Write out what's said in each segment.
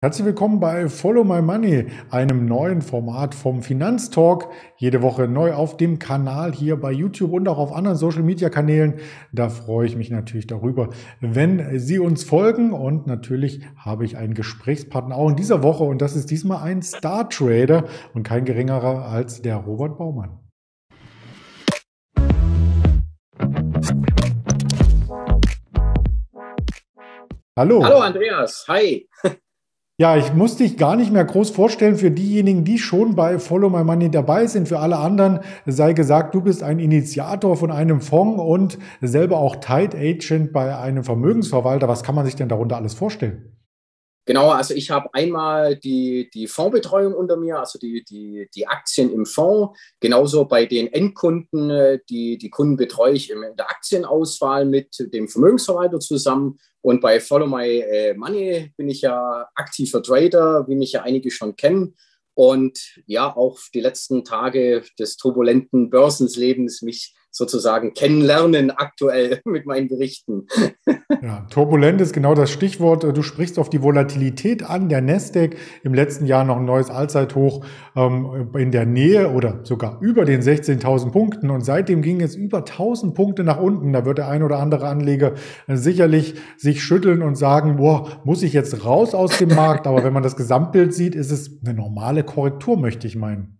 Herzlich willkommen bei Follow My Money, einem neuen Format vom Finanztalk. Jede Woche neu auf dem Kanal hier bei YouTube und auch auf anderen Social Media Kanälen. Da freue ich mich natürlich darüber, wenn Sie uns folgen. Und natürlich habe ich einen Gesprächspartner auch in dieser Woche. Und das ist diesmal ein Star Trader und kein geringerer als der Robert Baumann. Hallo. Hallo Andreas, hi. Ja, ich muss dich gar nicht mehr groß vorstellen für diejenigen, die schon bei Follow My Money dabei sind. Für alle anderen sei gesagt, du bist ein Initiator von einem Fonds und selber auch Tide Agent bei einem Vermögensverwalter. Was kann man sich denn darunter alles vorstellen? Genau, also ich habe einmal die, die Fondsbetreuung unter mir, also die, die, die Aktien im Fonds. Genauso bei den Endkunden, äh, die, die Kunden betreue ich in der Aktienauswahl mit dem Vermögensverwalter zusammen. Und bei Follow My äh, Money bin ich ja aktiver Trader, wie mich ja einige schon kennen. Und ja, auch die letzten Tage des turbulenten Börsenlebens mich sozusagen kennenlernen aktuell mit meinen Berichten. Ja, turbulent ist genau das Stichwort. Du sprichst auf die Volatilität an. Der Nasdaq im letzten Jahr noch ein neues Allzeithoch ähm, in der Nähe oder sogar über den 16.000 Punkten. Und seitdem ging es über 1.000 Punkte nach unten. Da wird der ein oder andere Anleger sicherlich sich schütteln und sagen, boah, muss ich jetzt raus aus dem Markt? Aber wenn man das Gesamtbild sieht, ist es eine normale Korrektur, möchte ich meinen.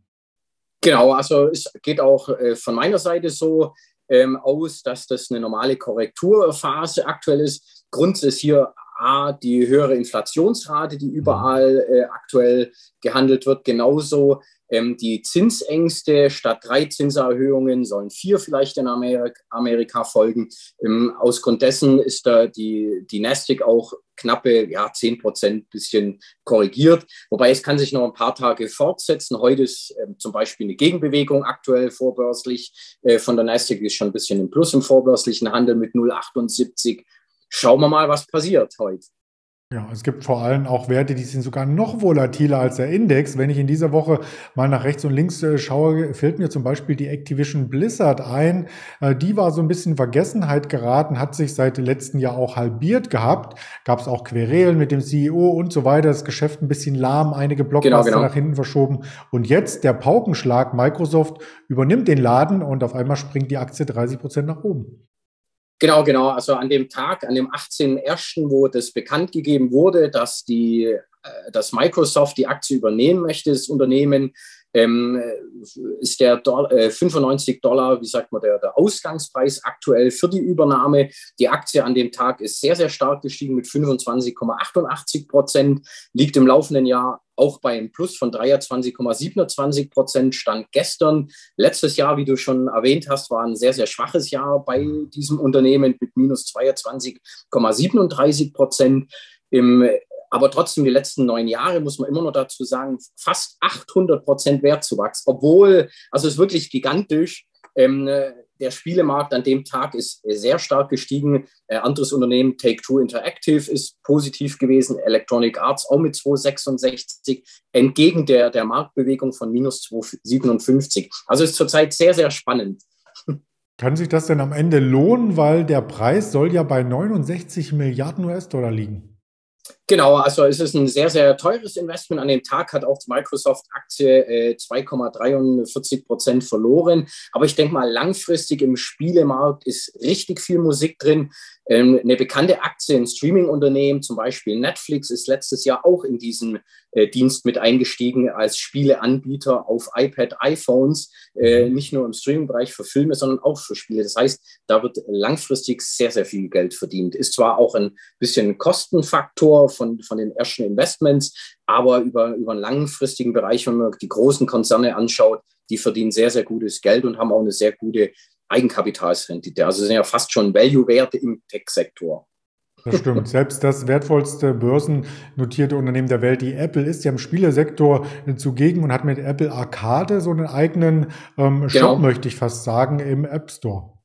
Genau, also es geht auch äh, von meiner Seite so ähm, aus, dass das eine normale Korrekturphase aktuell ist. Grund ist hier A, die höhere Inflationsrate, die überall äh, aktuell gehandelt wird, genauso ähm, die Zinsängste statt drei Zinserhöhungen sollen vier vielleicht in Amerika, Amerika folgen. Ähm, aus dessen ist da die, die Nasdaq auch knappe ja, 10 Prozent bisschen korrigiert. Wobei es kann sich noch ein paar Tage fortsetzen. Heute ist äh, zum Beispiel eine Gegenbewegung aktuell vorbörslich. Äh, von der Nasdaq ist schon ein bisschen im Plus im vorbörslichen Handel mit 0,78. Schauen wir mal, was passiert heute. Ja, es gibt vor allem auch Werte, die sind sogar noch volatiler als der Index. Wenn ich in dieser Woche mal nach rechts und links äh, schaue, fällt mir zum Beispiel die Activision Blizzard ein. Äh, die war so ein bisschen in Vergessenheit geraten, hat sich seit letzten Jahr auch halbiert gehabt. Gab es auch Querelen mit dem CEO und so weiter. Das Geschäft ein bisschen lahm, einige Blockbuster genau, genau. nach hinten verschoben. Und jetzt der Paukenschlag. Microsoft übernimmt den Laden und auf einmal springt die Aktie 30 Prozent nach oben. Genau, genau. Also an dem Tag, an dem 18.01., wo das bekannt gegeben wurde, dass, die, äh, dass Microsoft die Aktie übernehmen möchte, das Unternehmen, ähm, ist der Do äh, 95 Dollar, wie sagt man, der, der Ausgangspreis aktuell für die Übernahme. Die Aktie an dem Tag ist sehr, sehr stark gestiegen mit 25,88 Prozent, liegt im laufenden Jahr auch bei einem Plus von 23,27 Prozent stand gestern. Letztes Jahr, wie du schon erwähnt hast, war ein sehr, sehr schwaches Jahr bei diesem Unternehmen mit minus 22,37 Prozent. Im aber trotzdem die letzten neun Jahre, muss man immer noch dazu sagen, fast 800 Prozent Wertzuwachs, obwohl, also es ist wirklich gigantisch. Ähm, der Spielemarkt an dem Tag ist sehr stark gestiegen. Äh, anderes Unternehmen, Take-Two Interactive, ist positiv gewesen. Electronic Arts auch mit 2,66, entgegen der, der Marktbewegung von minus 2,57. Also ist zurzeit sehr, sehr spannend. Kann sich das denn am Ende lohnen, weil der Preis soll ja bei 69 Milliarden US-Dollar liegen? Genau, also es ist ein sehr, sehr teures Investment. An dem Tag hat auch die Microsoft-Aktie äh, 2,43 Prozent verloren. Aber ich denke mal, langfristig im Spielemarkt ist richtig viel Musik drin. Ähm, eine bekannte Aktie, ein Streaming-Unternehmen, zum Beispiel Netflix, ist letztes Jahr auch in diesen äh, Dienst mit eingestiegen als Spieleanbieter auf iPad, iPhones, äh, mhm. nicht nur im Streaming-Bereich für Filme, sondern auch für Spiele. Das heißt, da wird langfristig sehr, sehr viel Geld verdient. Ist zwar auch ein bisschen Kostenfaktor von, von den ersten Investments, aber über, über einen langfristigen Bereich, wenn man die großen Konzerne anschaut, die verdienen sehr, sehr gutes Geld und haben auch eine sehr gute Eigenkapitalsrendite. Also sind ja fast schon Value-Werte im Tech-Sektor. Das stimmt. Selbst das wertvollste börsennotierte Unternehmen der Welt, die Apple ist, ja im Spielesektor zugegen und hat mit Apple Arcade so einen eigenen ähm, Shop, genau. möchte ich fast sagen, im App Store.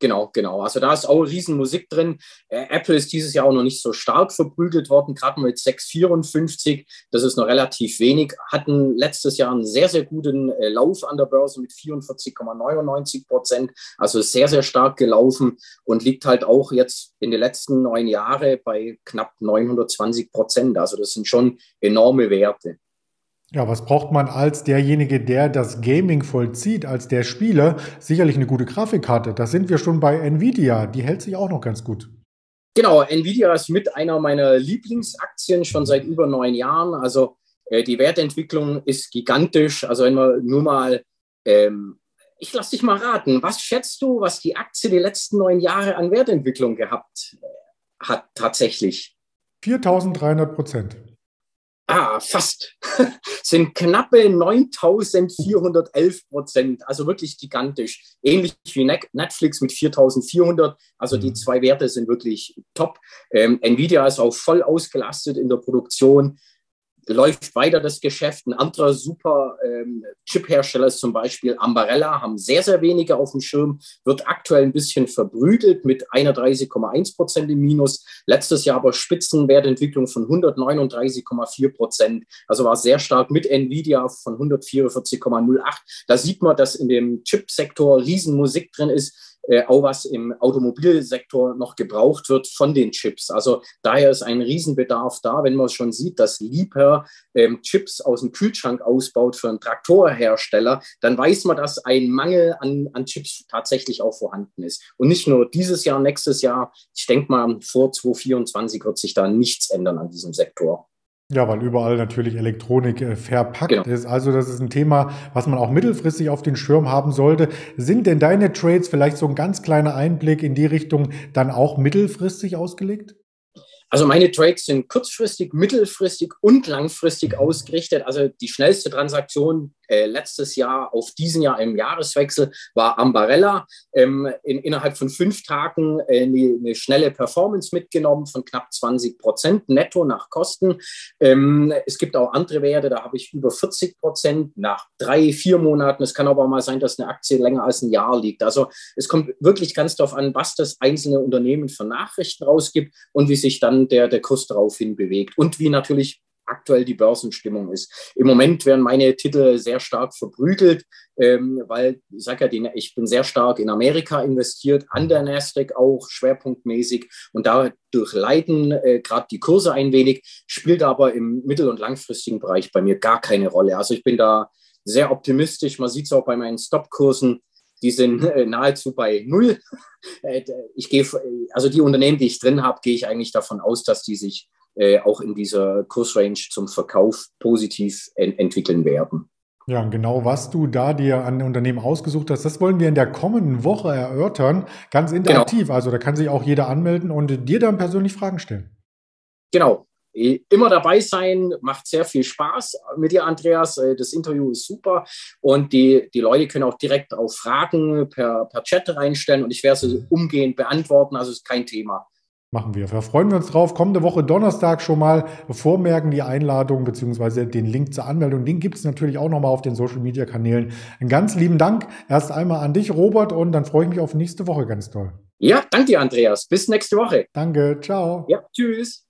Genau, genau. Also da ist auch Riesenmusik drin. Äh, Apple ist dieses Jahr auch noch nicht so stark verprügelt worden, gerade mit 6,54. Das ist noch relativ wenig. Hatten letztes Jahr einen sehr, sehr guten äh, Lauf an der Börse mit 44,99 Prozent. Also sehr, sehr stark gelaufen und liegt halt auch jetzt in den letzten neun Jahren bei knapp 920 Prozent. Also das sind schon enorme Werte. Ja, was braucht man als derjenige, der das Gaming vollzieht, als der Spieler? Sicherlich eine gute Grafikkarte. Da sind wir schon bei Nvidia. Die hält sich auch noch ganz gut. Genau, Nvidia ist mit einer meiner Lieblingsaktien schon seit über neun Jahren. Also äh, die Wertentwicklung ist gigantisch. Also wenn wir nur mal, ähm, ich lasse dich mal raten, was schätzt du, was die Aktie die letzten neun Jahre an Wertentwicklung gehabt äh, hat tatsächlich? 4300 Prozent. Ah, fast. sind knappe 9411 Prozent, also wirklich gigantisch. Ähnlich wie Netflix mit 4400. Also die mhm. zwei Werte sind wirklich top. Ähm, Nvidia ist auch voll ausgelastet in der Produktion läuft weiter das Geschäft. Ein anderer super ähm, Chip-Hersteller ist zum Beispiel Ambarella, haben sehr, sehr wenige auf dem Schirm, wird aktuell ein bisschen verbrüdelt mit 31,1 Prozent im Minus. Letztes Jahr aber Spitzenwertentwicklung von 139,4 Prozent. Also war sehr stark mit Nvidia von 144,08. Da sieht man, dass in dem Chip-Sektor Riesenmusik drin ist äh, auch was im Automobilsektor noch gebraucht wird von den Chips. Also daher ist ein Riesenbedarf da, wenn man schon sieht, dass Liebherr ähm, Chips aus dem Kühlschrank ausbaut für einen Traktorhersteller, dann weiß man, dass ein Mangel an, an Chips tatsächlich auch vorhanden ist. Und nicht nur dieses Jahr, nächstes Jahr. Ich denke mal, vor 2024 wird sich da nichts ändern an diesem Sektor. Ja, weil überall natürlich Elektronik äh, verpackt genau. ist. Also das ist ein Thema, was man auch mittelfristig auf den Schirm haben sollte. Sind denn deine Trades vielleicht so ein ganz kleiner Einblick in die Richtung dann auch mittelfristig ausgelegt? Also meine Trades sind kurzfristig, mittelfristig und langfristig ausgerichtet. Also die schnellste Transaktion äh, letztes Jahr auf diesen Jahr im Jahreswechsel war Ambarella. Ähm, in, innerhalb von fünf Tagen äh, eine, eine, schnelle Performance mitgenommen von knapp 20 Prozent netto nach Kosten. Ähm, es gibt auch andere Werte, da habe ich über 40 Prozent nach drei, vier Monaten. Es kann aber auch mal sein, dass eine Aktie länger als ein Jahr liegt. Also es kommt wirklich ganz darauf an, was das einzelne Unternehmen für Nachrichten rausgibt und wie sich dann der, der Kurs daraufhin bewegt und wie natürlich aktuell die Börsenstimmung ist. Im Moment werden meine Titel sehr stark verbrügelt, ähm, weil ich sage ja, ich bin sehr stark in Amerika investiert, an der Nasdaq auch schwerpunktmäßig und dadurch leiden äh, gerade die Kurse ein wenig, spielt aber im mittel- und langfristigen Bereich bei mir gar keine Rolle. Also ich bin da sehr optimistisch. Man sieht es auch bei meinen Stopkursen die sind äh, nahezu bei null. Äh, ich gehe, also die Unternehmen, die ich drin habe, gehe ich eigentlich davon aus, dass die sich äh, auch in dieser Kursrange zum Verkauf positiv en entwickeln werden. Ja, genau, was du da dir an Unternehmen ausgesucht hast, das wollen wir in der kommenden Woche erörtern. Ganz genau. interaktiv. Genau. Also da kann sich auch jeder anmelden und dir dann persönlich Fragen stellen. Genau. Immer dabei sein, macht sehr viel Spaß mit dir, Andreas. Äh, das Interview ist super und die, die Leute können auch direkt auf Fragen per, per Chat reinstellen und ich werde sie umgehend beantworten. Also ist kein Thema machen wir. Da freuen wir uns drauf. Kommende Woche Donnerstag schon mal vormerken die Einladung bzw. den Link zur Anmeldung. Den gibt es natürlich auch nochmal auf den Social-Media-Kanälen. Einen ganz lieben Dank erst einmal an dich, Robert, und dann freue ich mich auf nächste Woche ganz toll. Ja, danke dir, Andreas. Bis nächste Woche. Danke, ciao. Ja, tschüss.